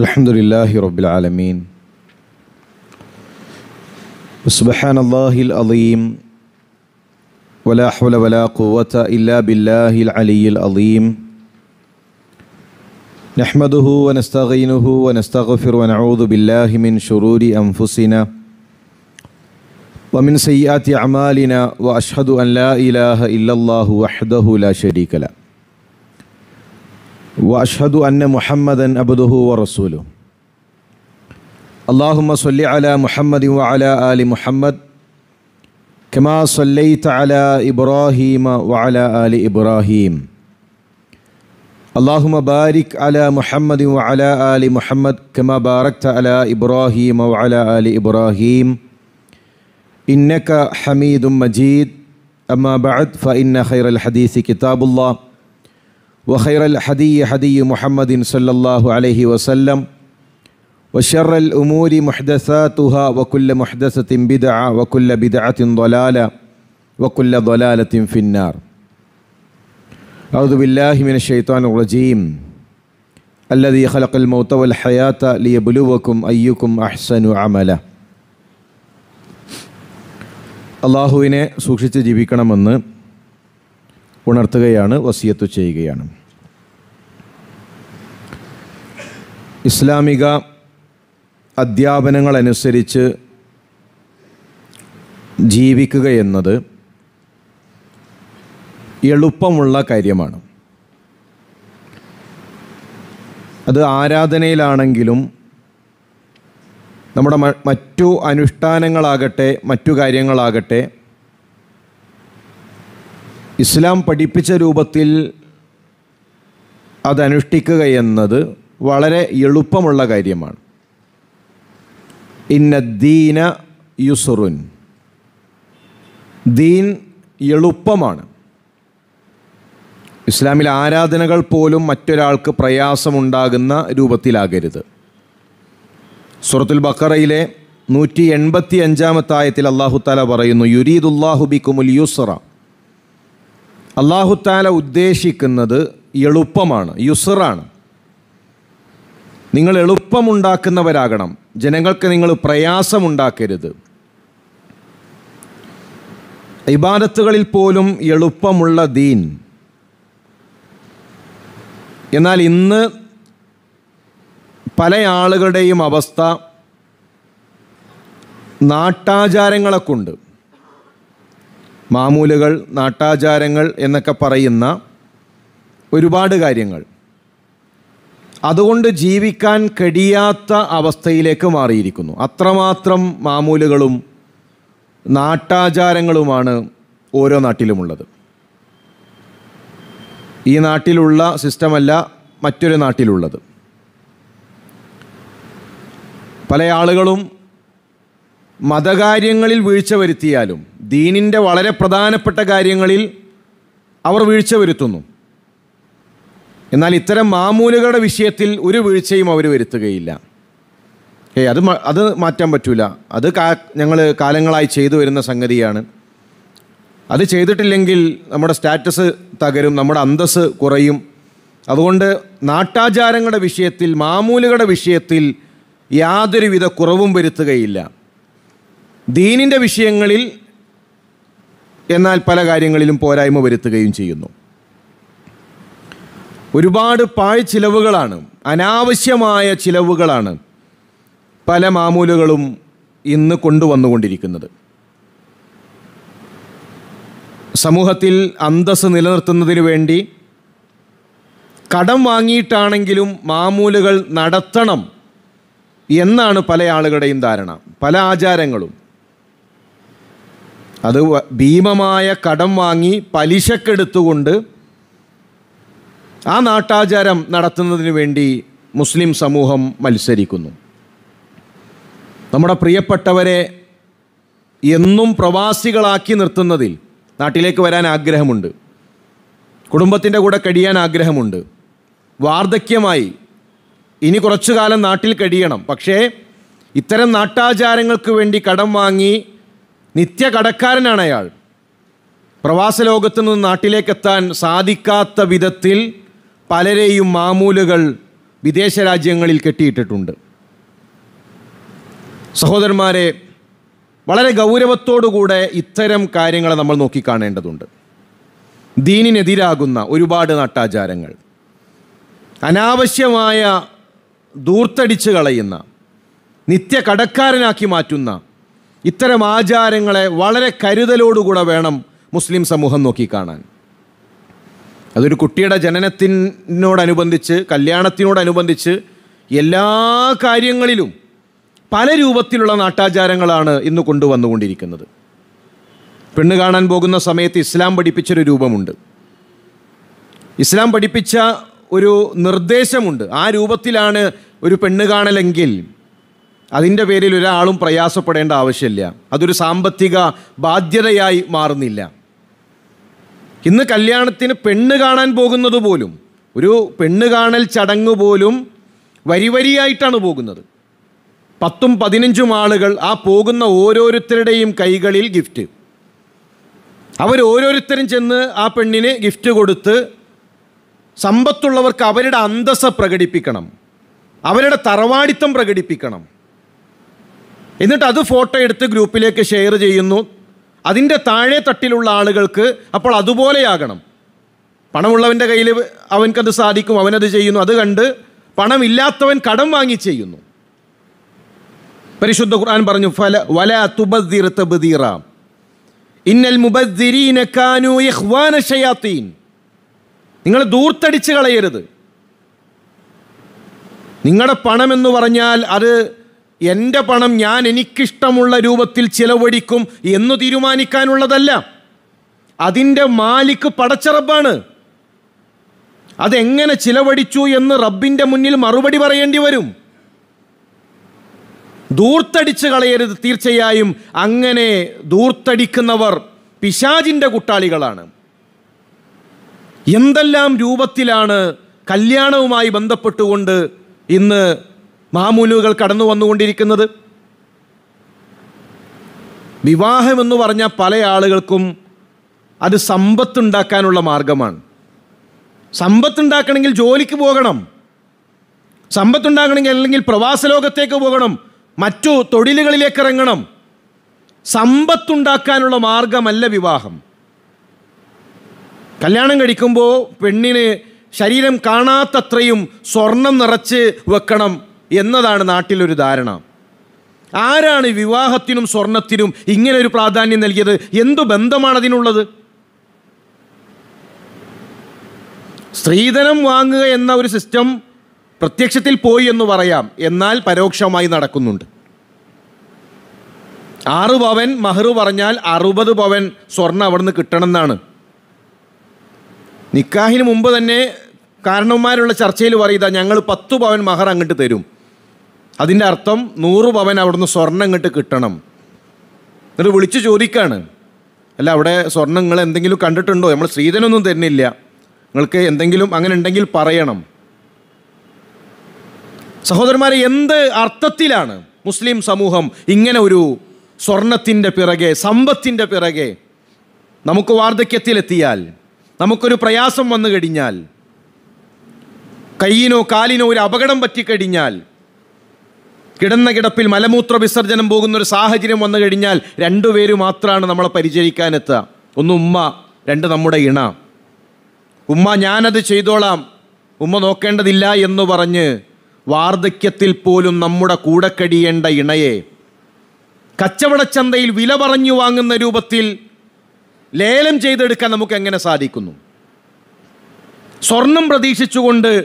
الحمد لله رب العالمين. سبحان الله العظيم ولا حول ولا قوة إلا بالله العلي العظيم. نحمده ونستعينه ونستغفر ونعوذ بالله من شرور أنفسنا ومن سيئات أعمالنا وأشهد أن لا إله إلا الله وحده لا شريك له. وأشهد أن محمدا عبده ورسوله. اللهم صل على محمد وعلى آل محمد كما صليت على إبراهيم وعلى آل إبراهيم. اللهم بارك على محمد وعلى آل محمد كما باركت على إبراهيم وعلى آل إبراهيم. إنك حميد مجيد. أما بعد فإن خير الحديث كتاب الله. وخير الحدي حدي محمد صلى الله عليه وسلم وشر الأمور محدثاتها وكل محدثة بدعة وكل بدعة ضلالة وكل ضلالة في النار أعوذ بالله من الشيطان الرجيم الذي خلق الموت والحياة ليبلوكم أيكم أحسن عملا അള്ളാഹുവിനെ സൂക്ഷിച്ച് ജീവിക്കണമെന്ന് ഉണർത്തുകയാണ് വസിയത്ത് ചെയ്യുകയാണ്. ഇസ്ലാമിക അധ്യാപനങ്ങളനുസരിച്ച് ജീവിക്കുക എന്നത് എളുപ്പമുള്ള കാര്യമാണ്. അത് ആരാധനയിലാണെങ്കിലും നമ്മുടെ മറ്റു അനുഷ്ഠാനങ്ങളാകട്ടെ മറ്റു കാര്യങ്ങളാകട്ടെ ഇസ്ലാം പഠിപ്പിച്ച രൂപത്തിൽ അതനുഷ്ഠിക്കുക എന്നത് വളരെ എളുപ്പമുള്ള കാര്യമാണ്. ഇന്നദ്ദീന യുസുറുൻ. ദീൻ എളുപ്പമാണ്. ഇസ്ലാമിൽ ആരാധനകൾ പോലും മറ്റൊരാൾക്ക് പ്രയാസമുണ്ടാകുന്ന രൂപത്തിലാകരുത്. സുറത്തുൽ ബക്കറയിലെ നൂറ്റി എൺപത്തി അഞ്ചാമത്തായത്തിൽ അള്ളാഹു താല പറയുന്നു യുരീദുല്ലാഹു ബിക്കുമുൽ യുസറ. അള്ളാഹുത്താല ഉദ്ദേശിക്കുന്നത് എളുപ്പമാണ് യുസറാണ്. നിങ്ങൾ എളുപ്പമുണ്ടാക്കുന്നവരാകണം. ജനങ്ങൾക്ക് നിങ്ങൾ പ്രയാസമുണ്ടാക്കരുത്. ഇബാദത്തുകളിൽ പോലും എളുപ്പമുള്ള ദീൻ. എന്നാൽ ഇന്ന് പല ആളുകളുടെയും അവസ്ഥ നാട്ടാചാരങ്ങളെ കൊണ്ട് മാമൂലുകൾ നാട്ടാചാരങ്ങൾ എന്നൊക്കെ പറയുന്ന ഒരുപാട് കാര്യങ്ങൾ. അതുകൊണ്ട് ജീവിക്കാൻ കഴിയാത്ത അവസ്ഥയിലേക്ക് മാറിയിരിക്കുന്നു. അത്രമാത്രം മാമൂലുകളും നാട്ടാചാരങ്ങളുമാണ് ഓരോ നാട്ടിലുമുള്ളത്. ഈ നാട്ടിലുള്ള സിസ്റ്റമല്ല മറ്റൊരു നാട്ടിലുള്ളത്. പല ആളുകളും മതകാര്യങ്ങളിൽ വീഴ്ച വരുത്തിയാലും ദീനിന്റെ വളരെ പ്രധാനപ്പെട്ട കാര്യങ്ങളിൽ അവർ വീഴ്ച വരുത്തുന്നു. എന്നാൽ ഇത്തരം മാമൂലുകളുടെ വിഷയത്തിൽ ഒരു വീഴ്ചയും അവർ വരുത്തുകയില്ല. ഏ അത് അത് മാറ്റാൻ പറ്റൂല. അത് കാ ഞങ്ങൾ കാലങ്ങളായി ചെയ്തു വരുന്ന സംഗതിയാണ്. അത് ചെയ്തിട്ടില്ലെങ്കിൽ നമ്മുടെ സ്റ്റാറ്റസ് തകരും നമ്മുടെ അന്തസ് കുറയും. അതുകൊണ്ട് നാട്ടാചാരങ്ങളുടെ വിഷയത്തിൽ മാമൂലുകളുടെ വിഷയത്തിൽ യാതൊരുവിധ കുറവും വരുത്തുകയില്ല. ദീനിന്റെ വിഷയങ്ങളിൽ എന്നാൽ പല കാര്യങ്ങളിലും പോരായ്മ വരുത്തുകയും ചെയ്യുന്നു. ഒരുപാട് പാഴ് ചിലവുകളാണ് അനാവശ്യമായ ചിലവുകളാണ് പല മാമൂലുകളും ഇന്ന് കൊണ്ടുവന്നുകൊണ്ടിരിക്കുന്നത്. സമൂഹത്തിൽ അന്തസ് നിലനിർത്തുന്നതിന് വേണ്ടി കടം വാങ്ങിയിട്ടാണെങ്കിലും മാമൂലുകൾ നടത്തണം എന്നാണ് പല ആളുകളുടെയും ധാരണ പല ആചാരങ്ങളും. അത് ഭീമമായ കടം വാങ്ങി പലിശക്കെടുത്തുകൊണ്ട് ആ നാട്ടാചാരം നടത്തുന്നതിന് വേണ്ടി മുസ്ലിം സമൂഹം മത്സരിക്കുന്നു. നമ്മുടെ പ്രിയപ്പെട്ടവരെ എന്നും പ്രവാസികളാക്കി നിർത്തുന്നതിൽ നാട്ടിലേക്ക് വരാൻ ആഗ്രഹമുണ്ട്. കുടുംബത്തിന്റെ കൂടെ കഴിയാൻ ആഗ്രഹമുണ്ട്. വാർദ്ധക്യമായി ഇനി കുറച്ചു കാലം നാട്ടിൽ കഴിയണം. പക്ഷേ ഇത്തരം നാട്ടാചാരങ്ങൾക്ക് വേണ്ടി കടം വാങ്ങി നിത്യ കടക്കാരനാണ് അയാൾ. പ്രവാസ ലോകത്ത് നിന്ന് നാട്ടിലേക്കെത്താൻ സാധിക്കാത്ത വിധത്തിൽ പലരെയും മാമൂലുകൾ വിദേശ രാജ്യങ്ങളിൽ കെട്ടിയിട്ടിട്ടുണ്ട്. സഹോദരന്മാരെ വളരെ ഗൗരവത്തോടുകൂടെ ഇത്തരം കാര്യങ്ങളെ നമ്മൾ നോക്കിക്കാണേണ്ടതുണ്ട്. ദീനിനെതിരാകുന്ന ഒരുപാട് നാട്ടാചാരങ്ങൾ. അനാവശ്യമായ ദൂർത്തടിച്ച് കളയുന്ന നിത്യ കടക്കാരനാക്കി മാറ്റുന്ന ഇത്തരം ആചാരങ്ങളെ വളരെ കരുതലോടുകൂടെ വേണം മുസ്ലിം സമൂഹം നോക്കിക്കാണാൻ അതൊരു കുട്ടിയുടെ ജനനത്തിനോടനുബന്ധിച്ച് കല്യാണത്തിനോടനുബന്ധിച്ച് എല്ലാ കാര്യങ്ങളിലും പല രൂപത്തിലുള്ള നാട്ടാചാരങ്ങളാണ് ഇന്ന് കൊണ്ടുവന്നുകൊണ്ടിരിക്കുന്നത്. പെണ്ണ് കാണാൻ പോകുന്ന സമയത്ത് ഇസ്ലാം പഠിപ്പിച്ചൊരു രൂപമുണ്ട്. ഇസ്ലാം പഠിപ്പിച്ച ഒരു നിർദ്ദേശമുണ്ട്. ആ രൂപത്തിലാണ് ഒരു പെണ്ണ് കാണലെങ്കിൽ അതിന്റെ പേരിൽ ഒരാളും പ്രയാസപ്പെടേണ്ട ആവശ്യമില്ല. അതൊരു സാമ്പത്തിക ബാധ്യതയായി മാറുന്നില്ല. ഇന്ന് കല്യാണത്തിന് പെണ്ണ് കാണാൻ പോകുന്നത് പോലും ഒരു പെണ്ണ് കാണൽ ചടങ്ങ് പോലും വരി വരിയായിട്ടാണ് പോകുന്നത്. പത്തും പതിനഞ്ചും ആളുകൾ ആ പോകുന്ന ഓരോരുത്തരുടെയും കൈകളിൽ ഗിഫ്റ്റ്. അവർ ഓരോരുത്തരും ചെന്ന് ആ പെണ്ണിന് ഗിഫ്റ്റ് കൊടുത്ത് സമ്പത്തുള്ളവർക്ക് അവരുടെ അന്തസ്സ പ്രകടിപ്പിക്കണം. അവരുടെ തറവാടിത്തം പ്രകടിപ്പിക്കണം. എന്നിട്ട് അത് ഫോട്ടോ എടുത്ത് ഗ്രൂപ്പിലേക്ക് ഷെയർ ചെയ്യുന്നു. അതിന്റെ താഴെ തട്ടിലുള്ള ആളുകൾക്ക് അപ്പോൾ അതുപോലെയാകണം. പണമുള്ളവന്റെ കയ്യിൽ അവൻക്കത് സാധിക്കും അവനത് ചെയ്യുന്നു. അത് കണ്ട് പണമില്ലാത്തവൻ കടം വാങ്ങി ചെയ്യുന്നു. പരിശുദ്ധ ഖുർആൻ പറഞ്ഞു ഫല വല തുബദ്ദിർ തബ്ദീറ. ഇന്നൽ മുബദ്ദിരീന കാനു ഇഖ്വാന നിങ്ങൾ ദൂർത്തടിച്ച് കളയരുത്. നിങ്ങളുടെ പണം എന്ന് പറഞ്ഞാൽ അത് എന്റെ പണം ഞാൻ എനിക്കിഷ്ടമുള്ള രൂപത്തിൽ ചിലവഴിക്കും എന്ന് തീരുമാനിക്കാനുള്ളതല്ല. അതിന്റെ മാലിക്ക് പടച്ചറബാണ്. അതെങ്ങനെ ചിലവഴിച്ചു എന്ന് റബ്ബിന്റെ മുന്നിൽ മറുപടി പറയേണ്ടി വരും. ദൂർത്തടിച്ച് കളയരുത് തീർച്ചയായും. അങ്ങനെ ദൂർത്തടിക്കുന്നവർ പിശാജിന്റെ കുട്ടാളികളാണ്. എന്തെല്ലാം രൂപത്തിലാണ് കല്യാണവുമായി ബന്ധപ്പെട്ടുകൊണ്ട് ഇന്ന് മാമൂലുകൾ കടന്നു വന്നുകൊണ്ടിരിക്കുന്നത്. വിവാഹമെന്ന് പറഞ്ഞാൽ പല ആളുകൾക്കും അത് സമ്പത്തുണ്ടാക്കാനുള്ള മാർഗമാണ്. സമ്പത്തുണ്ടാക്കണമെങ്കിൽ ജോലിക്ക് പോകണം. സമ്പത്തുണ്ടാക്കണമെങ്കിൽ അല്ലെങ്കിൽ പ്രവാസ ലോകത്തേക്ക് പോകണം. മറ്റു തൊഴിലുകളിലേക്ക് ഇറങ്ങണം. സമ്പത്തുണ്ടാക്കാനുള്ള മാർഗമല്ല വിവാഹം. കല്യാണം കഴിക്കുമ്പോൾ പെണ്ണിന് ശരീരം കാണാത്തത്രയും സ്വർണം നിറച്ച് വെക്കണം. എന്നതാണ് നാട്ടിലൊരു ധാരണ. ആരാണ് വിവാഹത്തിനും സ്വർണത്തിനും ഇങ്ങനെ ഒരു പ്രാധാന്യം നൽകിയത്? എന്തു ബന്ധമാണ് അതിനുള്ളത്? സ്ത്രീധനം വാങ്ങുക എന്ന ഒരു സിസ്റ്റം പ്രത്യക്ഷത്തിൽ പോയി എന്ന് പറയാം. എന്നാൽ പരോക്ഷമായി നടക്കുന്നുണ്ട്. ആറ് പവൻ മഹർ പറഞ്ഞാൽ അറുപത് പവൻ സ്വർണം അവിടുന്ന് കിട്ടണമെന്നാണ്. നിക്കാഹിന് മുമ്പ് തന്നെ കാരണവന്മാരുള്ള ചർച്ചയിൽ പറയുക ഞങ്ങൾ പത്ത് പവൻ മഹർ അങ്ങോട്ട് തരും. അതിന്റെ അർത്ഥം നൂറ് പവൻ അവിടുന്ന് സ്വർണം ഇങ്ങോട്ട് കിട്ടണം. എന്നിട്ട് വിളിച്ച് ചോദിക്കാണ്. അല്ല അവിടെ സ്വർണം നിങ്ങൾ എന്തെങ്കിലും കണ്ടിട്ടുണ്ടോ? നമ്മൾ സ്ത്രീധനൊന്നും തരുന്നില്ല. നിങ്ങൾക്ക് എന്തെങ്കിലും അങ്ങനെ ഉണ്ടെങ്കിൽ പറയണം. സഹോദരന്മാരെ എന്ത് അർത്ഥത്തിലാണ് മുസ്ലിം സമൂഹം ഇങ്ങനെ ഒരു സ്വർണത്തിന്റെ പിറകെ സമ്പത്തിന്റെ പിറകെ നമുക്ക് വാർദ്ധക്യത്തിലെത്തിയാൽ നമുക്കൊരു പ്രയാസം വന്നു കഴിഞ്ഞാൽ കയ്യിനോ കാലിനോ ഒരു അപകടം പറ്റിക്കഴിഞ്ഞാൽ കിടന്ന കിടപ്പിൽ മലമൂത്ര വിസർജനം പോകുന്ന ഒരു സാഹചര്യം വന്നു കഴിഞ്ഞാൽ രണ്ടുപേര് മാത്രമാണ് നമ്മളെ പരിചരിക്കാനെത്തുക. ഒന്ന് ഉമ്മ രണ്ട് നമ്മുടെ ഇണ. ഉമ്മ ഞാനത് ചെയ്തോളാം. ഉമ്മ നോക്കേണ്ടതില്ല എന്ന് പറഞ്ഞ് വാർദ്ധക്യത്തിൽ പോലും നമ്മുടെ കൂടെ കഴിയേണ്ട ഇണയെ. കച്ചവടച്ചന്തയിൽ വില പറഞ്ഞു വാങ്ങുന്ന രൂപത്തിൽ ലേലം ചെയ്തെടുക്കാൻ നമുക്ക് എങ്ങനെ സാധിക്കുന്നു? സ്വർണം പ്രതീക്ഷിച്ചുകൊണ്ട്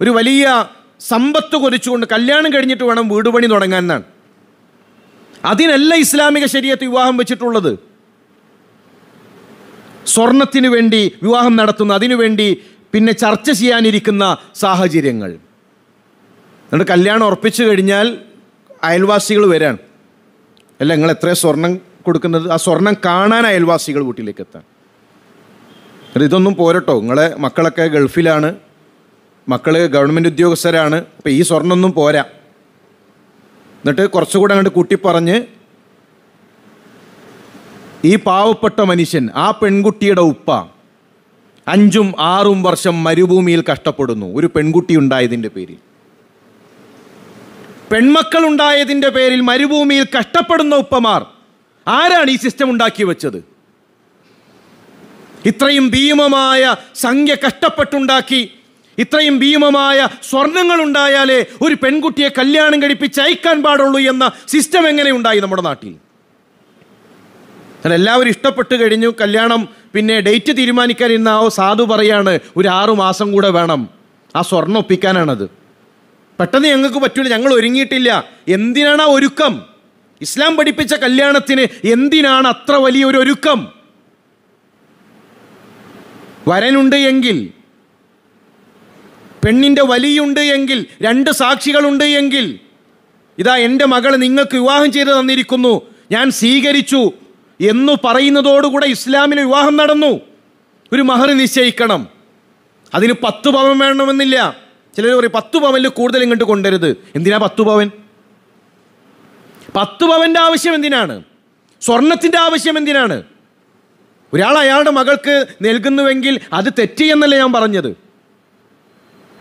ഒരു വലിയ സമ്പത്ത് കൊരിച്ചുകൊണ്ട് കല്യാണം കഴിഞ്ഞിട്ട് വേണം വീട് പണി തുടങ്ങാൻ എന്നാണ്. അതിനല്ല ഇസ്ലാമിക ശരീരത്ത് വിവാഹം വെച്ചിട്ടുള്ളത്. സ്വർണത്തിന് വേണ്ടി വിവാഹം നടത്തുന്ന അതിനുവേണ്ടി പിന്നെ ചർച്ച ചെയ്യാനിരിക്കുന്ന സാഹചര്യങ്ങൾ. എന്നിട്ട് കല്യാണം ഉറപ്പിച്ചു കഴിഞ്ഞാൽ അയൽവാസികൾ വരാൻ അല്ല നിങ്ങൾ എത്ര സ്വർണം കൊടുക്കുന്നത്? ആ സ്വർണം കാണാൻ അയൽവാസികൾ വീട്ടിലേക്ക് എത്താൻ. ഇതൊന്നും പോരട്ടോ. നിങ്ങളെ മക്കളൊക്കെ ഗൾഫിലാണ്. മക്കൾ ഗവൺമെന്റ് ഉദ്യോഗസ്ഥരാണ് അപ്പോൾ ഈ സ്വർണമൊന്നും പോരാ. എന്നിട്ട് കുറച്ചുകൂടെ അങ്ങോട്ട് കൂട്ടിപ്പറഞ്ഞ് ഈ പാവപ്പെട്ട മനുഷ്യൻ ആ പെൺകുട്ടിയുടെ ഉപ്പ അഞ്ചും ആറും വർഷം മരുഭൂമിയിൽ കഷ്ടപ്പെടുന്നു. ഒരു പെൺകുട്ടി ഉണ്ടായതിന്റെ പേരിൽ. പെൺമക്കൾ ഉണ്ടായതിന്റെ പേരിൽ മരുഭൂമിയിൽ കഷ്ടപ്പെടുന്ന ഉപ്പമാർ ആരാണ് ഈ സിസ്റ്റം ഉണ്ടാക്കി വെച്ചത്? ഇത്രയും ഭീമമായ സംഖ്യ കഷ്ടപ്പെട്ടുണ്ടാക്കി ഇത്രയും ഭീമമായ സ്വർണങ്ങൾ ഉണ്ടായാലേ ഒരു പെൺകുട്ടിയെ കല്യാണം കഴിപ്പിച്ച് അയക്കാൻ പാടുള്ളൂ എന്ന സിസ്റ്റം എങ്ങനെ ഉണ്ടായി നമ്മുടെ നാട്ടിൽ? എല്ലാവരും ഇഷ്ടപ്പെട്ട് കഴിഞ്ഞു. കല്യാണം പിന്നെ ഡേറ്റ് തീരുമാനിക്കാൻ ഇന്ന് ആ സാധു പറയാണ് ഒരു ആറു മാസം കൂടെ വേണം. ആ സ്വർണം ഒപ്പിക്കാനാണത്. പെട്ടെന്ന് ഞങ്ങൾക്ക് പറ്റൂല ഞങ്ങൾ ഒരുങ്ങിയിട്ടില്ല. എന്തിനാണ് ആ ഒരുക്കം? ഇസ്ലാം പഠിപ്പിച്ച കല്യാണത്തിന് എന്തിനാണ് അത്ര വലിയൊരു ഒരുക്കം? വരനുണ്ട് എങ്കിൽ പെണ്ണിന്റെ വലിയുണ്ട് എങ്കിൽ രണ്ട് സാക്ഷികളുണ്ട് എങ്കിൽ. ഇതാ എന്റെ മകൾ നിങ്ങൾക്ക് വിവാഹം ചെയ്ത് തന്നിരിക്കുന്നു. ഞാൻ സ്വീകരിച്ചു എന്നു പറയുന്നതോടുകൂടെ ഇസ്ലാമിന് വിവാഹം നടന്നു. ഒരു മഹർ നിശ്ചയിക്കണം. അതിന് പത്ത് പവൻ വേണമെന്നില്ല. ചിലർ പറയും പത്ത് പവനിൽ കൂടുതൽ ഇങ്ങോട്ട് കൊണ്ടരുത്. എന്തിനാ പത്ത് പവൻ? പത്ത് പവന്റെ ആവശ്യം എന്തിനാണ്? സ്വർണത്തിന്റെ ആവശ്യം എന്തിനാണ്? ഒരാൾ അയാളുടെ മകൾക്ക് നൽകുന്നുവെങ്കിൽ അത് തെറ്റി ഞാൻ പറഞ്ഞത്.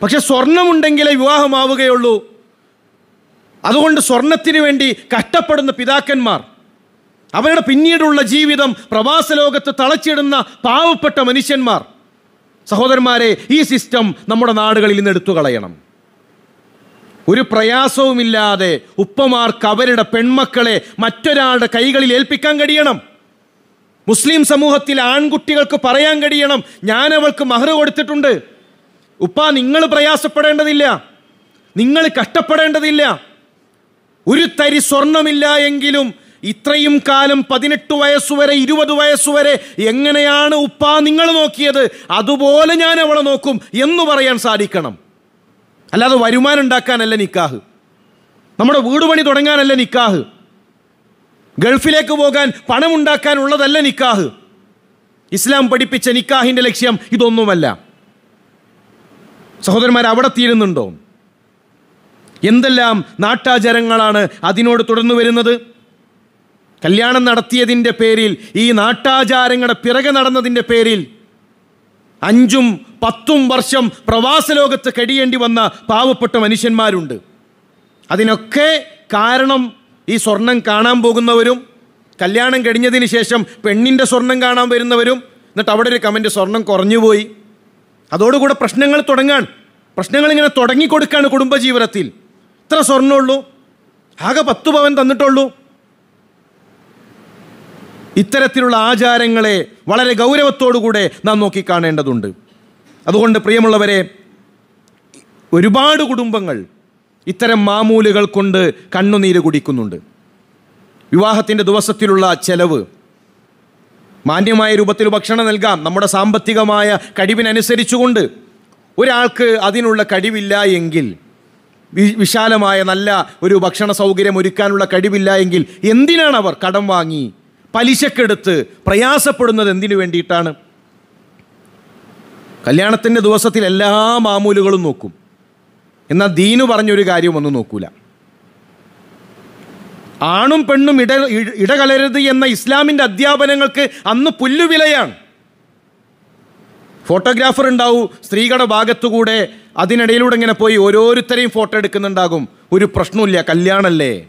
പക്ഷെ സ്വർണമുണ്ടെങ്കിലേ വിവാഹമാവുകയുള്ളൂ. അതുകൊണ്ട് സ്വർണത്തിന് വേണ്ടി കഷ്ടപ്പെടുന്ന പിതാക്കന്മാർ അവരുടെ പിന്നീടുള്ള ജീവിതം പ്രവാസ ലോകത്ത് തളച്ചിടുന്ന പാവപ്പെട്ട മനുഷ്യന്മാർ സഹോദരന്മാരെ ഈ സിസ്റ്റം നമ്മുടെ നാടുകളിൽ നിന്ന് എടുത്തു കളയണം. ഒരു പ്രയാസവുമില്ലാതെ ഉപ്പമാർക്ക് അവരുടെ പെൺമക്കളെ മറ്റൊരാളുടെ കൈകളിൽ ഏൽപ്പിക്കാൻ കഴിയണം. മുസ്ലിം സമൂഹത്തിൽ ആൺകുട്ടികൾക്ക് പറയാൻ കഴിയണം ഞാൻ അവൾക്ക് മഹർ കൊടുത്തിട്ടുണ്ട്. ഉപ്പ നിങ്ങൾ പ്രയാസപ്പെടേണ്ടതില്ല. നിങ്ങൾ കഷ്ടപ്പെടേണ്ടതില്ല. ഒരു തരി സ്വർണമില്ല എങ്കിലും ഇത്രയും കാലം പതിനെട്ട് വയസ്സുവരെ ഇരുപത് വയസ്സുവരെ എങ്ങനെയാണ് ഉപ്പ നിങ്ങൾ നോക്കിയത്? അതുപോലെ ഞാൻ അവളെ നോക്കും എന്ന് പറയാൻ സാധിക്കണം. അല്ലാതെ വരുമാനം ഉണ്ടാക്കാനല്ല നിക്കാഹ്. നമ്മുടെ വീട് പണി തുടങ്ങാനല്ല നിക്കാഹ്. ഗൾഫിലേക്ക് പോകാൻ പണമുണ്ടാക്കാനുള്ളതല്ല നിക്കാഹ്. ഇസ്ലാം പഠിപ്പിച്ച നിക്കാഹിന്റെ ലക്ഷ്യം ഇതൊന്നുമല്ല. സഹോദരന്മാർ അവിടെ തീരുന്നുണ്ടോ? എന്തെല്ലാം നാട്ടാചാരങ്ങളാണ് അതിനോട് തുടർന്നു വരുന്നത്? കല്യാണം നടത്തിയതിന്റെ പേരിൽ ഈ നാട്ടാചാരങ്ങളുടെ പിറകെ നടന്നതിന്റെ പേരിൽ അഞ്ചും പത്തും വർഷം പ്രവാസ ലോകത്ത് കഴിയേണ്ടി വന്ന പാവപ്പെട്ട മനുഷ്യന്മാരുണ്ട്. അതിനൊക്കെ കാരണം ഈ സ്വർണം കാണാൻ പോകുന്നവരും കല്യാണം കഴിഞ്ഞതിന് ശേഷം പെണ്ണിന്റെ സ്വർണം കാണാൻ വരുന്നവരും. എന്നിട്ട് അവിടെ ഒരു കമന്റ് സ്വർണം കുറഞ്ഞുപോയി. അതോടുകൂടെ പ്രശ്നങ്ങൾ തുടങ്ങാൻ പ്രശ്നങ്ങൾ ഇങ്ങനെ തുടങ്ങിക്കൊടുക്കാണ് കുടുംബജീവിതത്തിൽ. ഇത്ര സ്വർണമുള്ളൂ ആകെ പത്ത് പവൻ തന്നിട്ടുള്ളൂ. ഇത്തരത്തിലുള്ള ആചാരങ്ങളെ വളരെ ഗൗരവത്തോടുകൂടെ നാം നോക്കിക്കാണേണ്ടതുണ്ട്. അതുകൊണ്ട് പ്രിയമുള്ളവരെ ഒരുപാട് കുടുംബങ്ങൾ ഇത്തരം മാമൂലുകൾ കൊണ്ട് കണ്ണുനീര് കുടിക്കുന്നുണ്ട്. വിവാഹത്തിന്റെ ദിവസത്തിലുള്ള ചെലവ് മാന്യമായ രൂപത്തിൽ ഭക്ഷണം നൽകാം. നമ്മുടെ സാമ്പത്തികമായ കഴിവിനനുസരിച്ചുകൊണ്ട് ഒരാൾക്ക് അതിനുള്ള കഴിവില്ല എങ്കിൽ വിശാലമായ നല്ല ഒരു ഭക്ഷണ സൗകര്യം ഒരുക്കാനുള്ള കഴിവില്ല എങ്കിൽ എന്തിനാണ് അവർ കടം വാങ്ങി പലിശക്കെടുത്ത് പ്രയാസപ്പെടുന്നത് എന്തിനു വേണ്ടിയിട്ടാണ്? കല്യാണത്തിന്റെ ദിവസത്തിൽ എല്ലാ മാമൂലുകളും നോക്കും. എന്നാൽ ദീനു പറഞ്ഞൊരു കാര്യം ഒന്നും നോക്കൂല. ആണും പെണ്ണും ഇട ഇടകലരുത് എന്ന ഇസ്ലാമിന്റെ അധ്യാപനങ്ങൾക്ക് അന്ന് പുല്ലുവിലയാണ്. ഫോട്ടോഗ്രാഫർ ഉണ്ടാവും സ്ത്രീകളുടെ ഭാഗത്തുകൂടെ അതിനിടയിലൂടെ ഇങ്ങനെ പോയി ഓരോരുത്തരെയും ഫോട്ടോ എടുക്കുന്നുണ്ടാകും. ഒരു പ്രശ്നമില്ല കല്യാണല്ലേ?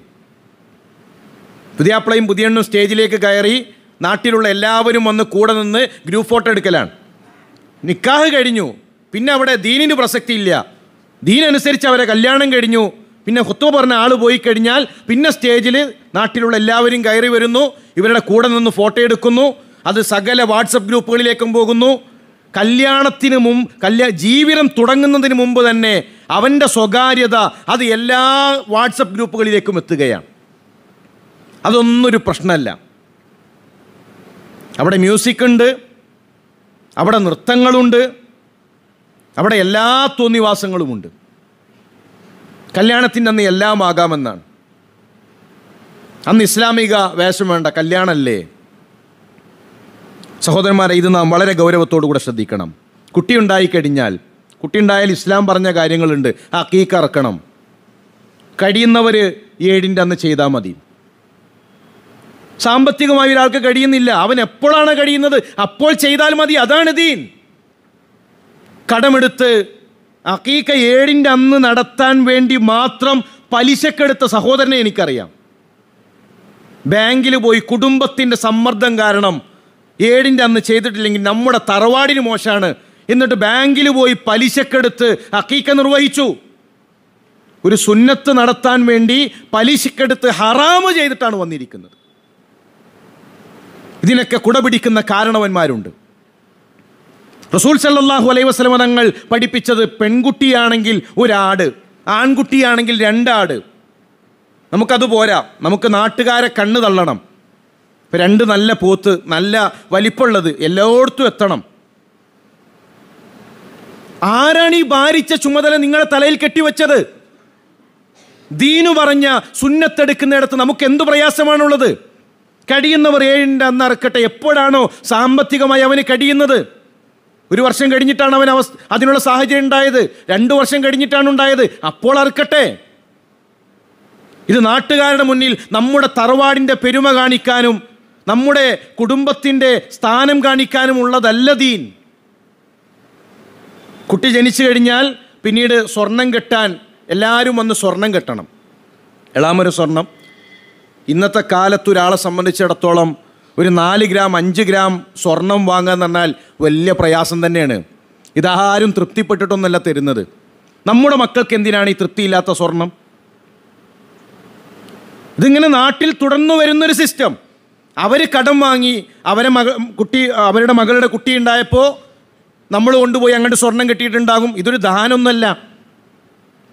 പുതിയാപ്പിളയും പുതിയണ്ണും സ്റ്റേജിലേക്ക് കയറി നാട്ടിലുള്ള എല്ലാവരും വന്ന് കൂടെ നിന്ന് ഗ്രൂപ്പ് ഫോട്ടോ എടുക്കലാണ്. നിക്കാഹ് കഴിഞ്ഞു. പിന്നെ അവിടെ ദീനിന് പ്രസക്തിയില്ല. ദീനനുസരിച്ച് അവരെ കല്യാണം കഴിഞ്ഞു. പിന്നെ ഹുത്തുവ പറഞ്ഞ ആൾ പോയി കഴിഞ്ഞാൽ പിന്നെ സ്റ്റേജിൽ നാട്ടിലുള്ള എല്ലാവരും കയറി വരുന്നു. ഇവരുടെ കൂടെ നിന്ന് ഫോട്ടോ എടുക്കുന്നു. അത് സകല വാട്സപ്പ് ഗ്രൂപ്പുകളിലേക്കും പോകുന്നു. കല്യാണത്തിന് മുമ്പ് കല്യാ ജീവിതം തുടങ്ങുന്നതിന് മുമ്പ് തന്നെ അവന്റെ സ്വകാര്യത അത് എല്ലാ വാട്സപ്പ് ഗ്രൂപ്പുകളിലേക്കും എത്തുകയാണ്. അതൊന്നൊരു പ്രശ്നമല്ല. അവിടെ മ്യൂസിക് ഉണ്ട്. അവിടെ നൃത്തങ്ങളുണ്ട്. അവിടെ എല്ലാ തോന്നിവാസങ്ങളുമുണ്ട്. കല്യാണത്തിന്റെ അന്ന് എല്ലാം ആകാമെന്നാണ് അന്ന് ഇസ്ലാമിക വേഷം വേണ്ട കല്യാണമല്ലേ സഹോദരന്മാരെ ഇത് നാം വളരെ ഗൗരവത്തോടു കൂടെ ശ്രദ്ധിക്കണം. കുട്ടി ഉണ്ടായിക്കഴിഞ്ഞാൽ കുട്ടി ഉണ്ടായാൽ ഇസ്ലാം പറഞ്ഞ കാര്യങ്ങളുണ്ട് ആ കീക്ക് ഇറക്കണം. കഴിയുന്നവർ ഏഴിന്റെ അന്ന് ചെയ്താൽ മതി. സാമ്പത്തികമായി ഒരാൾക്ക് കഴിയുന്നില്ല അവൻ എപ്പോഴാണ് കഴിയുന്നത്? അപ്പോൾ ചെയ്താൽ മതി അതാണ് ദീൻ. കടമെടുത്ത് അക്കീക്ക ഏഴിന്റെ അന്ന് നടത്താൻ വേണ്ടി മാത്രം പലിശക്കെടുത്ത സഹോദരനെ എനിക്കറിയാം. ബാങ്കിൽ പോയി കുടുംബത്തിന്റെ സമ്മർദ്ദം കാരണം ഏഴിന്റെ അന്ന് ചെയ്തിട്ടില്ലെങ്കിൽ നമ്മുടെ തറവാടിന് മോശമാണ്. എന്നിട്ട് ബാങ്കിൽ പോയി പലിശക്കെടുത്ത് അക്കീക്ക നിർവഹിച്ചു. ഒരു സുന്നത്ത് നടത്താൻ വേണ്ടി പലിശക്കെടുത്ത് ഹറാമ് ചെയ്തിട്ടാണ് വന്നിരിക്കുന്നത്. ഇതിനൊക്കെ കുടപിടിക്കുന്ന കാരണവന്മാരുണ്ട്. റസൂൽ സല്ലാഹു അലൈഹി വസ്ലമ തങ്ങൾ പഠിപ്പിച്ചത് പെൺകുട്ടിയാണെങ്കിൽ ഒരാട് ആൺകുട്ടിയാണെങ്കിൽ രണ്ടാട്. നമുക്കത് പോരാ. നമുക്ക് നാട്ടുകാരെ കണ്ണ് തള്ളണം. ഇപ്പം രണ്ട് നല്ല പോത്ത് നല്ല വലിപ്പുള്ളത് എല്ലായിടത്തും എത്തണം. ആരാണ് ഈ ഭാരിച്ച ചുമതല നിങ്ങളെ തലയിൽ കെട്ടിവെച്ചത്? ദീനു പറഞ്ഞ സുന്നത്തെടുക്കുന്നിടത്ത് നമുക്ക് എന്ത് പ്രയാസമാണുള്ളത്? കഴിയുന്നവർ ഏഴിന്റെ അന്ന് അറക്കട്ടെ. എപ്പോഴാണോ സാമ്പത്തികമായി അവന് കഴിയുന്നത് ഒരു വർഷം കഴിഞ്ഞിട്ടാണ് അവൻ അവസ്ഥ അതിനുള്ള സാഹചര്യം ഉണ്ടായത്. രണ്ടു വർഷം കഴിഞ്ഞിട്ടാണ് ഉണ്ടായത്. അപ്പോൾ അറുക്കട്ടെ. ഇത് നാട്ടുകാരുടെ മുന്നിൽ നമ്മുടെ തറവാടിന്റെ പെരുമ കാണിക്കാനും നമ്മുടെ കുടുംബത്തിന്റെ സ്ഥാനം കാണിക്കാനും ഉള്ളതല്ല ദീൻ. കുട്ടി ജനിച്ചു കഴിഞ്ഞാൽ പിന്നീട് സ്വർണം കെട്ടാൻ എല്ലാവരും വന്ന് സ്വർണം കെട്ടണം. എളാമൊരു സ്വർണം. ഇന്നത്തെ കാലത്ത് ഒരാളെ സംബന്ധിച്ചിടത്തോളം ഒരു നാല് ഗ്രാം അഞ്ച് ഗ്രാം സ്വർണം വാങ്ങുക എന്ന് പറഞ്ഞാൽ വലിയ പ്രയാസം തന്നെയാണ്. ഇതാരും തൃപ്തിപ്പെട്ടിട്ടൊന്നല്ല തരുന്നത്. നമ്മുടെ മക്കൾക്ക് എന്തിനാണ് ഈ തൃപ്തിയില്ലാത്ത സ്വർണം? ഇതിങ്ങനെ നാട്ടിൽ തുടർന്നു വരുന്നൊരു സിസ്റ്റം അവർ കടം വാങ്ങി അവരെ മക കുട്ടി അവരുടെ മകളുടെ കുട്ടി ഉണ്ടായപ്പോൾ നമ്മൾ കൊണ്ടുപോയി അങ്ങോട്ട് സ്വർണം കെട്ടിയിട്ടുണ്ടാകും. ഇതൊരു ദാനമൊന്നുമല്ല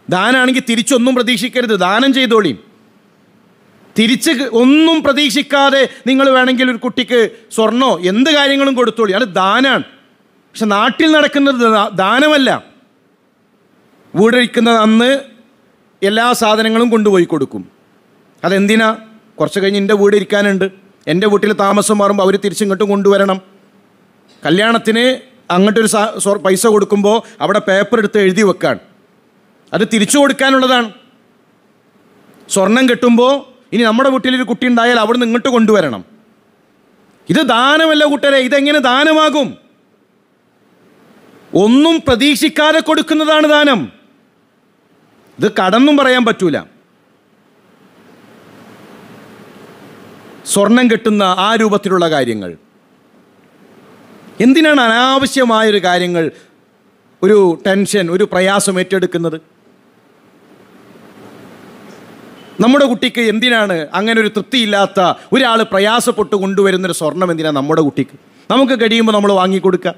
ദാനാണെങ്കിൽ തിരിച്ചൊന്നും പ്രതീക്ഷിക്കരുത്. ദാനം ചെയ്തോളിയും തിരിച്ച് ഒന്നും പ്രതീക്ഷിക്കാതെ നിങ്ങൾ വേണമെങ്കിൽ ഒരു കുട്ടിക്ക് സ്വർണോ എന്ത് കാര്യങ്ങളും കൊടുത്തോളി. അത് ദാനാണ്. പക്ഷെ നാട്ടിൽ നടക്കുന്നത് ദാനമല്ല. വീടൊഴിക്കുന്ന അന്ന് എല്ലാ സാധനങ്ങളും കൊണ്ടുപോയി കൊടുക്കും. അതെന്തിനാ? കുറച്ച് കഴിഞ്ഞ് എന്റെ വീട് ഇരിക്കാനുണ്ട്. എന്റെ വീട്ടിൽ താമസം മാറുമ്പോൾ അവർ തിരിച്ചിങ്ങോട്ട് കൊണ്ടുവരണം. കല്യാണത്തിന് അങ്ങോട്ടൊരു പൈസ കൊടുക്കുമ്പോൾ അവിടെ പേപ്പർ എടുത്ത് എഴുതി വെക്കാൻ അത് തിരിച്ചു കൊടുക്കാനുള്ളതാണ്. സ്വർണം കെട്ടുമ്പോൾ ഇനി നമ്മുടെ വീട്ടിലൊരു കുട്ടി ഉണ്ടായാൽ അവിടെ നിന്ന് ഇങ്ങോട്ട് കൊണ്ടുവരണം. ഇത് ദാനമല്ല കൂട്ടരെ ഇതെങ്ങനെ ദാനമാകും? ഒന്നും പ്രതീക്ഷിക്കാതെ കൊടുക്കുന്നതാണ് ദാനം. ഇത് കടന്നും പറയാൻ പറ്റൂല. സ്വർണം കിട്ടുന്ന ആ രൂപത്തിലുള്ള കാര്യങ്ങൾ. എന്തിനാണ് അനാവശ്യമായൊരു കാര്യങ്ങൾ ഒരു ടെൻഷൻ ഒരു പ്രയാസം ഏറ്റെടുക്കുന്നത്? നമ്മുടെ കുട്ടിക്ക് എന്തിനാണ് അങ്ങനെ ഒരു തൃപ്തിയില്ലാത്ത ഒരാൾ പ്രയാസപ്പെട്ട് കൊണ്ടുവരുന്നൊരു സ്വർണം എന്തിനാണ് നമ്മുടെ കുട്ടിക്ക്? നമുക്ക് കഴിയുമ്പോൾ നമ്മൾ വാങ്ങിക്കൊടുക്കാം.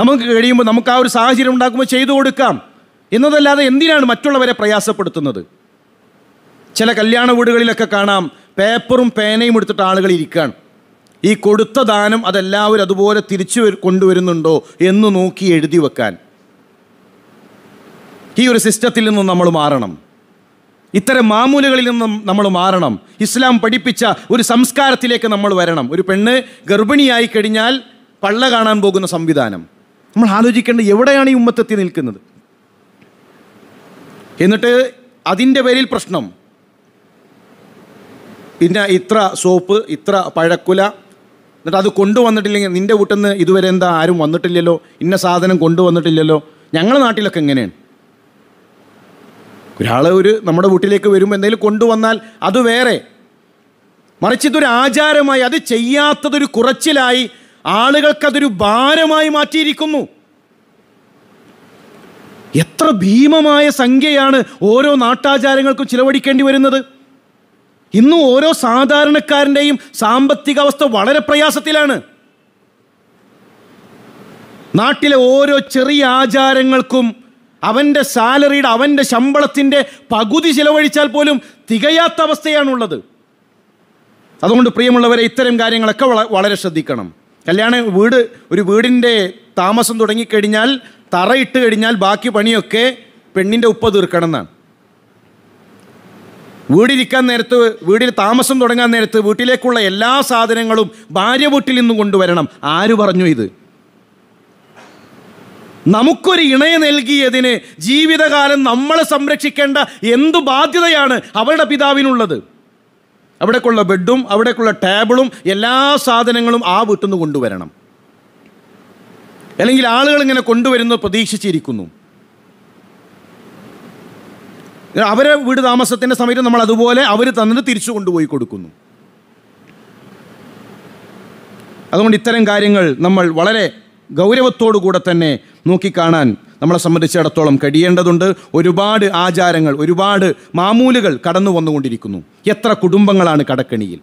നമുക്ക് കഴിയുമ്പോൾ നമുക്ക് ആ ഒരു സാഹചര്യം ഉണ്ടാക്കുമ്പോൾ ചെയ്തു കൊടുക്കാം. എന്നതല്ലാതെ എന്തിനാണ് മറ്റുള്ളവരെ പ്രയാസപ്പെടുത്തുന്നത്? ചില കല്യാണ വീടുകളിലൊക്കെ കാണാം പേപ്പറും പേനയും എടുത്തിട്ട് ആളുകൾ ഇരിക്കുകയാണ് ഈ കൊടുത്ത ദാനം അതെല്ലാവരും അതുപോലെ തിരിച്ചു കൊണ്ടുവരുന്നുണ്ടോ എന്ന് നോക്കി എഴുതി വെക്കാൻ. ഈ ഒരു സിസ്റ്റത്തിൽ നിന്നും നമ്മൾ മാറണം. ഇത്തരം മാമൂലുകളിൽ നിന്നും നമ്മൾ മാറണം. ഇസ്ലാം പഠിപ്പിച്ച ഒരു സംസ്കാരത്തിലേക്ക് നമ്മൾ വരണം. ഒരു പെണ്ണ് ഗർഭിണിയായി കഴിഞ്ഞാൽ പള്ള കാണാൻ പോകുന്ന സംവിധാനം. നമ്മൾ ആലോചിക്കേണ്ടത് എവിടെയാണ് ഈ ഉമ്മത്തെത്തി നിൽക്കുന്നത്? എന്നിട്ട് അതിന്റെ പേരിൽ പ്രശ്നം. പിന്നെ ഇത്ര സോപ്പ് ഇത്ര പഴക്കുല. എന്നിട്ട് അത് കൊണ്ടുവന്നിട്ടില്ലെങ്കിൽ നിന്റെ വീട്ടിൽ നിന്ന് ഇതുവരെ എന്താ ആരും വന്നിട്ടില്ലല്ലോ? ഇന്ന സാധനം കൊണ്ടുവന്നിട്ടില്ലല്ലോ? ഞങ്ങളുടെ നാട്ടിലൊക്കെ എങ്ങനെയാണ്? ഒരാൾ ഒരു നമ്മുടെ വീട്ടിലേക്ക് വരുമ്പോൾ എന്തെങ്കിലും കൊണ്ടുവന്നാൽ അത് വേറെ. മറിച്ച് ഇതൊരു ആചാരമായി അത് ചെയ്യാത്തതൊരു കുറച്ചിലായി ആളുകൾക്കതൊരു ഭാരമായി മാറ്റിയിരിക്കുന്നു. എത്ര ഭീമമായ സംഖ്യയാണ് ഓരോ നാട്ടാചാരങ്ങൾക്കും ചിലവഴിക്കേണ്ടി വരുന്നത്. ഇന്നും ഓരോ സാധാരണക്കാരന്റെയും സാമ്പത്തിക അവസ്ഥ വളരെ പ്രയാസത്തിലാണ്. നാട്ടിലെ ഓരോ ചെറിയ ആചാരങ്ങൾക്കും അവന്റെ സാലറിയുടെ അവന്റെ ശമ്പളത്തിന്റെ പകുതി ചിലവഴിച്ചാൽ പോലും തികയാത്ത അവസ്ഥയാണുള്ളത്. അതുകൊണ്ട് പ്രിയമുള്ളവരെ ഇത്തരം കാര്യങ്ങളൊക്കെ വള- വളരെ ശ്രദ്ധിക്കണം. കല്യാണ വീട് ഒരു വീടിന്റെ താമസം തുടങ്ങിക്കഴിഞ്ഞാൽ തറയിട്ട് കഴിഞ്ഞാൽ ബാക്കി പണിയൊക്കെ പെണ്ണിന്റെ ഉപ്പ തീർക്കണം എന്നാണ് വീടിരിക്കാൻ നേരത്ത് വീടിൽ താമസം തുടങ്ങാൻ നേരത്ത് വീട്ടിലേക്കുള്ള എല്ലാ സാധനങ്ങളും ഭാര്യ വീട്ടിൽ നിന്ന് കൊണ്ടുവരണം. ആര് പറഞ്ഞു ഇത്? നമുക്കൊരു ഇണയെ നൽകിയതിന് ജീവിതകാലം നമ്മളെ സംരക്ഷിക്കേണ്ട എന്തു ബാധ്യതയാണ് അവരുടെ പിതാവിനുള്ളത്? അവിടേക്കുള്ള ബെഡും അവിടേക്കുള്ള ടേബിളും എല്ലാ സാധനങ്ങളും ആ വീട്ടിൽ നിന്ന് കൊണ്ടുവരണം. അല്ലെങ്കിൽ ആളുകൾ ഇങ്ങനെ കൊണ്ടുവരുന്നത് പ്രതീക്ഷിച്ചിരിക്കുന്നു. അവരെ വീട് താമസത്തിന്റെ സമയത്ത് നമ്മൾ അതുപോലെ അവർ തന്നത് തിരിച്ചു കൊണ്ടുപോയി കൊടുക്കുന്നു. അതുകൊണ്ട് ഇത്തരം കാര്യങ്ങൾ നമ്മൾ വളരെ ഗൗരവത്തോടു കൂടെ തന്നെ നോക്കിക്കാണാൻ നമ്മളെ സംബന്ധിച്ചിടത്തോളം കഴിയേണ്ടതുണ്ട്. ഒരുപാട് ആചാരങ്ങൾ ഒരുപാട് മാമൂലുകൾ കടന്നു വന്നുകൊണ്ടിരിക്കുന്നു. എത്ര കുടുംബങ്ങളാണ് കടക്കണിയിൽ?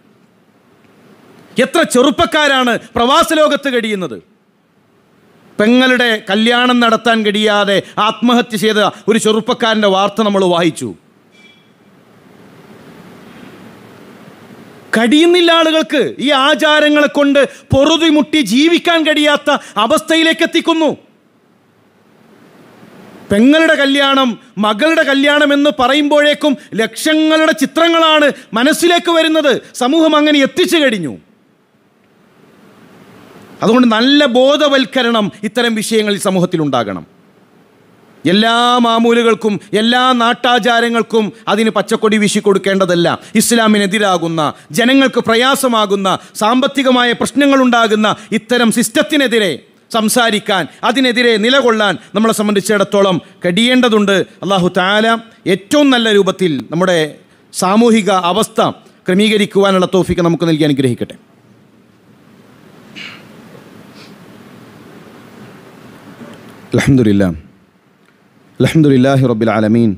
എത്ര ചെറുപ്പക്കാരാണ് പ്രവാസ ലോകത്ത് കഴിയുന്നത്? പെങ്ങളുടെ കല്യാണം നടത്താൻ കഴിയാതെ ആത്മഹത്യ ചെയ്ത ഒരു ചെറുപ്പക്കാരന്റെ വാർത്ത നമ്മൾ വായിച്ചു. കഴിയുന്നില്ല ആളുകൾക്ക്. ഈ ആചാരങ്ങളെ കൊണ്ട് പൊറുതിമുട്ടി ജീവിക്കാൻ കഴിയാത്ത അവസ്ഥയിലേക്ക് എത്തിക്കുന്നു. പെങ്ങളുടെ കല്യാണം മകളുടെ കല്യാണം എന്ന് പറയുമ്പോഴേക്കും ലക്ഷങ്ങളുടെ ചിത്രങ്ങളാണ് മനസ്സിലേക്ക് വരുന്നത്. സമൂഹം അങ്ങനെ എത്തിച്ചു കഴിഞ്ഞു. അതുകൊണ്ട് നല്ല ബോധവൽക്കരണം ഇത്തരം വിഷയങ്ങളിൽ സമൂഹത്തിൽ ഉണ്ടാകണം എല്ലാ മാമൂലുകൾക്കും എല്ലാ നാട്ടാചാരങ്ങൾക്കും അതിന് പച്ചക്കൊടി വീശി കൊടുക്കേണ്ടതല്ല. ഇസ്ലാമിനെതിരാകുന്ന ജനങ്ങൾക്ക് പ്രയാസമാകുന്ന സാമ്പത്തികമായ പ്രശ്നങ്ങളുണ്ടാകുന്ന ഇത്തരം സിസ്റ്റത്തിനെതിരെ സംസാരിക്കാൻ അതിനെതിരെ നിലകൊള്ളാൻ നമ്മളെ സംബന്ധിച്ചിടത്തോളം കഴിയേണ്ടതുണ്ട്. അള്ളാഹു താല ഏറ്റവും നല്ല രൂപത്തിൽ നമ്മുടെ സാമൂഹിക അവസ്ഥ ക്രമീകരിക്കുവാനുള്ള തോഫിക്ക് നമുക്ക് നൽകി അനുഗ്രഹിക്കട്ടെ. അലഹമുല്ല അലഹമുല്ലാഹി റബ്ബിൽ ആലമീൻ.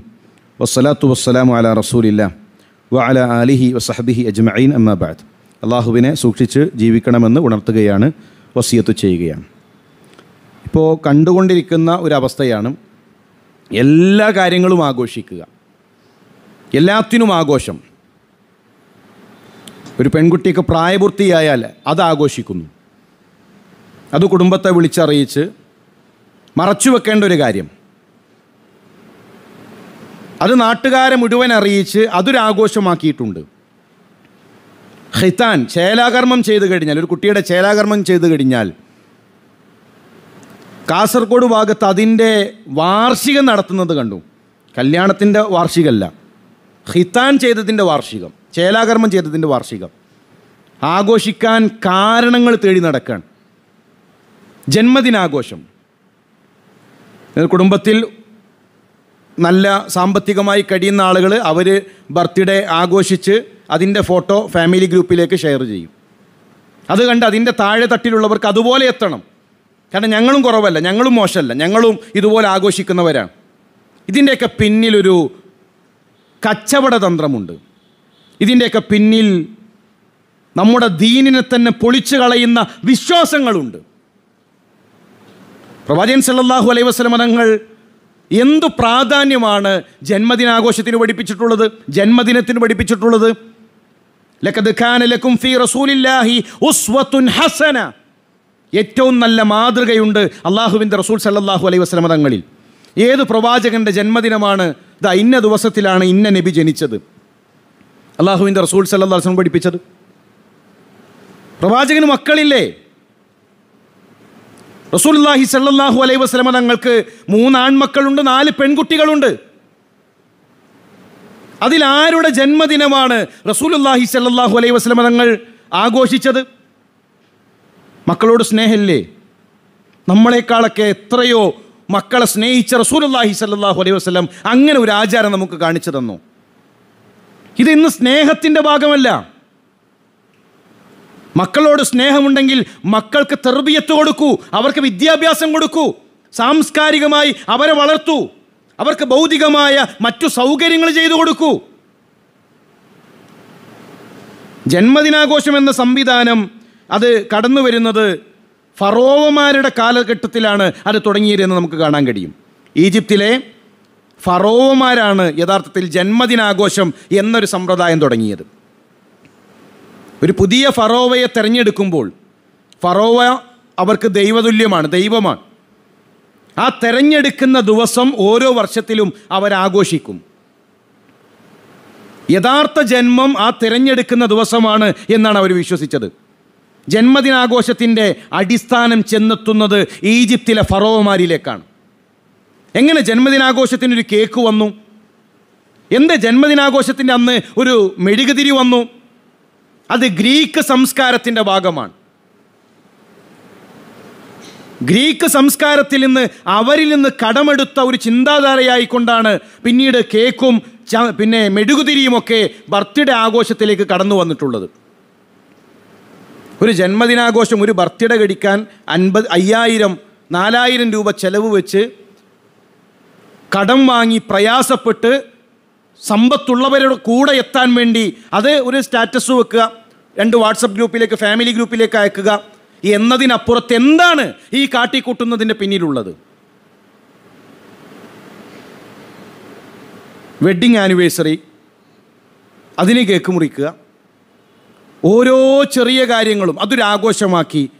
വസ്സലാത്തു വസ്സലാമു അല റസൂലില്ല. വ അല ആലിഹി വസഹബിഹി അജ്മഈൻ അമ്മാബാദ് അള്ളാഹുവിനെ സൂക്ഷിച്ച് ജീവിക്കണമെന്ന് ഉണർത്തുകയാണ് വസിയത്ത് ചെയ്യുകയാണ്. ഇപ്പോൾ കണ്ടുകൊണ്ടിരിക്കുന്ന ഒരവസ്ഥയാണ് എല്ലാ കാര്യങ്ങളും ആഘോഷിക്കുക. എല്ലാത്തിനും ആഘോഷം. ഒരു പെൺകുട്ടിക്ക് പ്രായപൂർത്തിയായാൽ അത് ആഘോഷിക്കുന്നു. അത് കുടുംബത്തെ വിളിച്ചറിയിച്ച് മറച്ചു വെക്കേണ്ട ഒരു കാര്യം. അത് നാട്ടുകാരെ മുഴുവൻ അറിയിച്ച് അതൊരു ആഘോഷമാക്കിയിട്ടുണ്ട്. ഹിത്താൻ ചേലാകർമ്മം ചെയ്തു കഴിഞ്ഞാൽ ഒരു കുട്ടിയുടെ ചേലാകർമ്മം ചെയ്തു കഴിഞ്ഞാൽ കാസർഗോഡ് ഭാഗത്ത് അതിന്റെ വാർഷികം നടത്തുന്നത് കണ്ടു. കല്യാണത്തിന്റെ വാർഷികമല്ല. ഹിത്താൻ ചെയ്തതിന്റെ വാർഷികം ചേലാകർമ്മം ചെയ്തതിന്റെ വാർഷികം. ആഘോഷിക്കാൻ കാരണങ്ങൾ തേടി നടക്കാൻ. ജന്മദിനാഘോഷം. കുടുംബത്തിൽ നല്ല സാമ്പത്തികമായി കഴിയുന്ന ആളുകൾ അവർ ബർത്ത്ഡേ ആഘോഷിച്ച് അതിന്റെ ഫോട്ടോ ഫാമിലി ഗ്രൂപ്പിലേക്ക് ഷെയർ ചെയ്യും. അത് കണ്ട് അതിന്റെ താഴെ തട്ടിലുള്ളവർക്ക് അതുപോലെ എത്തണം. കാരണം ഞങ്ങളും കുറവല്ല ഞങ്ങളും മോശമല്ല ഞങ്ങളും ഇതുപോലെ ആഘോഷിക്കുന്നവരാണ്. ഇതിന്റെയൊക്കെ പിന്നിലൊരു കച്ചവട തന്ത്രമുണ്ട് ഇതിന്റെയൊക്കെ പിന്നിൽ നമ്മുടെ ദീനിനെ തന്നെ പൊളിച്ചു കളയുന്ന വിശ്വാസങ്ങളുണ്ട്. പ്രവാചകൻ സല്ലാഹു തങ്ങൾ എന്തു പ്രാധാന്യമാണ് ജന്മദിനാഘോഷത്തിന് പഠിപ്പിച്ചിട്ടുള്ളത്? ജന്മദിനത്തിന് പഠിപ്പിച്ചിട്ടുള്ളത്? ലക്കത് കാന ലക്കും ഫി റസൂലില്ലാഹി ഉസ്വത്തുൻ ഹസന. ഏറ്റവും നല്ല മാതൃകയുണ്ട് അള്ളാഹുവിന്റെ റസൂൽ സല്ലാഹു അലൈഹി വസല്ലം തങ്ങളിൽ. ഏത് പ്രവാചകന്റെ ജന്മദിനമാണ്? ദ ഇന്ന ദിവസത്തിലാണ് ഇന്ന നബി ജനിച്ചത്. അള്ളാഹുവിന്റെ റസൂൽ അലൈഹി വസല്ലം പഠിപ്പിച്ചത്. പ്രവാചകന് മക്കളില്ലേ? റസൂലുള്ളാഹി സല്ലല്ലാഹു അലൈഹി വസല്ലമ തങ്ങൾക്ക് മൂന്ന് ആൺമക്കളുണ്ട് നാല് പെൺകുട്ടികളുണ്ട്. അതിൽ ആരുടെ ജന്മദിനമാണ് റസൂലുള്ളാഹി സല്ലല്ലാഹു അലൈഹി വസല്ലമ തങ്ങൾ ആഘോഷിച്ചത്? മക്കളോട് സ്നേഹമില്ലേ? നമ്മളെക്കാളൊക്കെ എത്രയോ മക്കളെ സ്നേഹിച്ച റസൂലുള്ളാഹി സല്ലല്ലാഹു അലൈഹി വസല്ലം അങ്ങനെ ഒരു ആചാരം നമുക്ക് കാണിച്ചു തന്നു. ഇത് ഇന്ന് സ്നേഹത്തിന്റെ ഭാഗമല്ല. മക്കളോട് സ്നേഹമുണ്ടെങ്കിൽ മക്കൾക്ക് തെർബിയത്ത് കൊടുക്കൂ അവർക്ക് വിദ്യാഭ്യാസം കൊടുക്കൂ സാംസ്കാരികമായി അവരെ വളർത്തൂ അവർക്ക് ഭൗതികമായ മറ്റു സൗകര്യങ്ങൾ ചെയ്തു കൊടുക്കൂ. ജന്മദിനാഘോഷം എന്ന സംവിധാനം അത് കടന്നു വരുന്നത് ഫറോവമാരുടെ കാലഘട്ടത്തിലാണ് അത് തുടങ്ങിയതെന്ന് നമുക്ക് കാണാൻ കഴിയും. ഈജിപ്തിലെ ഫറോവമാരാണ് യഥാർത്ഥത്തിൽ ജന്മദിനാഘോഷം എന്നൊരു സമ്പ്രദായം തുടങ്ങിയത്. ഒരു പുതിയ ഫറോവയെ തിരഞ്ഞെടുക്കുമ്പോൾ ഫറോവ അവർക്ക് ദൈവതുല്യമാണ് ദൈവമാണ്. ആ തെരഞ്ഞെടുക്കുന്ന ദിവസം ഓരോ വർഷത്തിലും അവരാഘോഷിക്കും. യഥാർത്ഥ ജന്മം ആ തിരഞ്ഞെടുക്കുന്ന ദിവസമാണ് എന്നാണ് അവർ വിശ്വസിച്ചത്. ജന്മദിനാഘോഷത്തിന്റെ അടിസ്ഥാനം ചെന്നെത്തുന്നത് ഈജിപ്തിലെ ഫറോവമാരിലേക്കാണ്. എങ്ങനെ ജന്മദിനാഘോഷത്തിനൊരു കേക്ക് വന്നു? എന്ത് ജന്മദിനാഘോഷത്തിന്റെ അന്ന് ഒരു മെഴുകുതിരി വന്നു? അത് ഗ്രീക്ക് സംസ്കാരത്തിന്റെ ഭാഗമാണ്. ഗ്രീക്ക് സംസ്കാരത്തിൽ നിന്ന് അവരിൽ നിന്ന് കടമെടുത്ത ഒരു ചിന്താധാരയായിക്കൊണ്ടാണ് പിന്നീട് കേക്കും പിന്നെ മെഴുകുതിരിയുമൊക്കെ ബർത്ത്ഡേ ആഘോഷത്തിലേക്ക് കടന്നു വന്നിട്ടുള്ളത്. ഒരു ജന്മദിനാഘോഷം ഒരു ബർത്ത്ഡേ കടിക്കാൻ അൻപത് അയ്യായിരം നാലായിരം രൂപ ചെലവ് വെച്ച് കടം വാങ്ങി പ്രയാസപ്പെട്ട് സമ്പത്തുള്ളവരുടെ കൂടെ എത്താൻ വേണ്ടി അത് ഒരു സ്റ്റാറ്റസ് വെക്കുക രണ്ട് വാട്സപ്പ് ഗ്രൂപ്പിലേക്ക് ഫാമിലി ഗ്രൂപ്പിലേക്ക് അയക്കുക. എന്നതിനപ്പുറത്ത് എന്താണ് ഈ കാട്ടിക്കൂട്ടുന്നതിന്റെ പിന്നിലുള്ളത്? വെഡ്ഡിങ് ആനിവേഴ്സറി അതിനെ കേക്ക് മുറിക്കുക. ഓരോ ചെറിയ കാര്യങ്ങളും അതൊരു ആഘോഷമാക്കി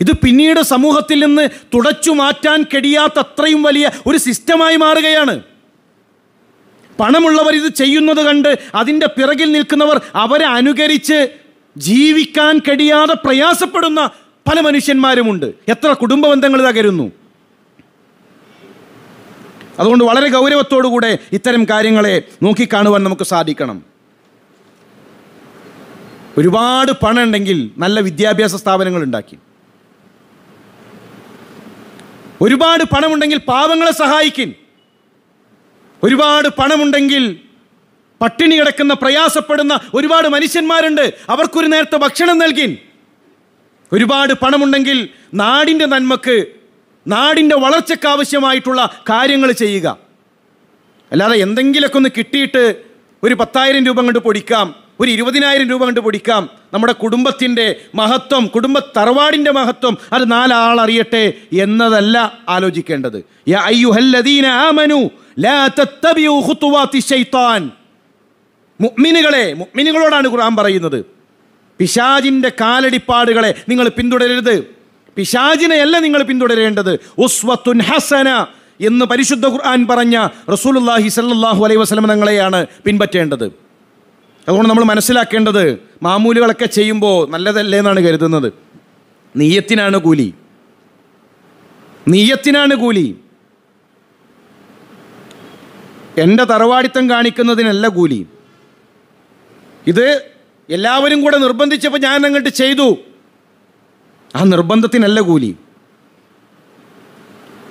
ഇത് പിന്നീട് സമൂഹത്തിൽ നിന്ന് തുടച്ചു മാറ്റാൻ കഴിയാത്ത അത്രയും വലിയ ഒരു സിസ്റ്റമായി മാറുകയാണ്. പണമുള്ളവർ ഇത് ചെയ്യുന്നത് കണ്ട് അതിന്റെ പിറകിൽ നിൽക്കുന്നവർ അവരെ അനുകരിച്ച് ജീവിക്കാൻ കഴിയാതെ പ്രയാസപ്പെടുന്ന പല മനുഷ്യന്മാരുമുണ്ട്. എത്ര കുടുംബ ബന്ധങ്ങൾ തകരുന്നു അതുകൊണ്ട് വളരെ ഗൗരവത്തോടുകൂടെ ഇത്തരം കാര്യങ്ങളെ നോക്കിക്കാണുവാൻ നമുക്ക് സാധിക്കണം. ഒരുപാട് പണം ഉണ്ടെങ്കിൽ നല്ല വിദ്യാഭ്യാസ സ്ഥാപനങ്ങൾ ഉണ്ടാക്കി. ഒരുപാട് പണമുണ്ടെങ്കിൽ പാവങ്ങളെ സഹായിക്കും. ഒരുപാട് പണമുണ്ടെങ്കിൽ പട്ടിണി കിടക്കുന്ന പ്രയാസപ്പെടുന്ന ഒരുപാട് മനുഷ്യന്മാരുണ്ട്. അവർക്കൊരു നേരത്തെ ഭക്ഷണം നൽകി ഒരുപാട് പണമുണ്ടെങ്കിൽ നാടിന്റെ നന്മക്ക് നാടിന്റെ വളർച്ചയ്ക്ക് ആവശ്യമായിട്ടുള്ള കാര്യങ്ങൾ ചെയ്യുക. അല്ലാതെ എന്തെങ്കിലുമൊക്കെ ഒന്ന് കിട്ടിയിട്ട് ഒരു പത്തായിരം രൂപ കൊണ്ട് പൊടിക്കാം ഒരു ഇരുപതിനായിരം രൂപ കൊണ്ട് പൊടിക്കാം. നമ്മുടെ കുടുംബത്തിന്റെ മഹത്വം കുടുംബ തറവാടിന്റെ മഹത്വം അത് നാലാൾ അറിയട്ടെ എന്നതല്ല ആലോചിക്കേണ്ടത്. യാ അയ്യുഹല്ലദീന ആമനു മുഅ്മിനുകളെ മുഅ്മിനുകളോടാണ് ഖുർആൻ പറയുന്നത്. പിശാജിന്റെ കാലടിപ്പാടുകളെ നിങ്ങൾ പിന്തുടരരുത്. പിശാജിനെയല്ല നിങ്ങൾ പിന്തുടരേണ്ടത്. ഉസ്വത്തുൻ ഹസന എന്ന് പരിശുദ്ധ ഖുർആൻ പറഞ്ഞ റസൂലുള്ളാഹി സല്ലല്ലാഹു അലൈഹി വസല്ലം തങ്ങളെയാണ് പിൻപറ്റേണ്ടത്. അതുകൊണ്ട് നമ്മൾ മനസ്സിലാക്കേണ്ടത് മാമൂലുകളൊക്കെ ചെയ്യുമ്പോൾ നല്ലതല്ലേ എന്നാണ് കരുതുന്നത്. നീയത്തിനാണ് കൂലി. നീയത്തിനാണ് കൂലി. എന്റെ തറവാടിത്തം കാണിക്കുന്നതിനല്ല കൂലി. ഇത് എല്ലാവരും കൂടെ നിർബന്ധിച്ചപ്പോൾ ഞാൻ അങ്ങോട്ട് ചെയ്തു. ആ നിർബന്ധത്തിനല്ല കൂലി.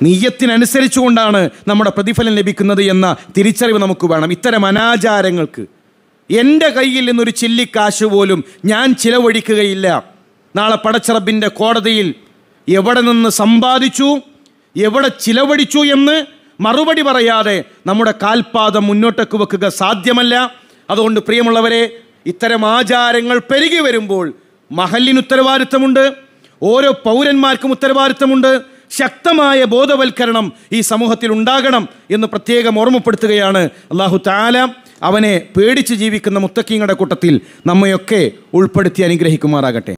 നീയത്തിനനുസരിച്ചുകൊണ്ടാണ് നമ്മുടെ പ്രതിഫലം ലഭിക്കുന്നത് എന്ന തിരിച്ചറിവ് നമുക്ക് വേണം. ഇത്തരം അനാചാരങ്ങൾക്ക്. എന്റെ കയ്യിൽ നിന്നൊരു ചില്ലിക്കാശ് പോലും ഞാൻ ചിലവഴിക്കുകയില്ല. നാളെ പടച്ചറബിന്റെ കോടതിയിൽ എവിടെ നിന്ന് സമ്പാദിച്ചു എവിടെ ചിലവഴിച്ചു എന്ന് മറുപടി പറയാതെ നമ്മുടെ കാൽപാദം മുന്നോട്ടേക്ക് വെക്കുക സാധ്യമല്ല. അതുകൊണ്ട് പ്രിയമുള്ളവരെ ഇത്തരം ആചാരങ്ങൾ പെരുകി വരുമ്പോൾ മഹലിന് ഉത്തരവാദിത്തമുണ്ട്. ഓരോ പൗരന്മാർക്കും ഉത്തരവാദിത്തമുണ്ട്. ശക്തമായ ബോധവൽക്കരണം ഈ സമൂഹത്തിൽ ഉണ്ടാകണം എന്ന് പ്രത്യേകം ഓർമ്മപ്പെടുത്തുകയാണ് അള്ളാഹു താല അവനെ പേടിച്ച് ജീവിക്കുന്ന മുത്തക്കീങ്ങളുടെ കൂട്ടത്തിൽ നമ്മയൊക്കെ ഉൾപ്പെടുത്തി അനുഗ്രഹിക്കുമാറാകട്ടെ.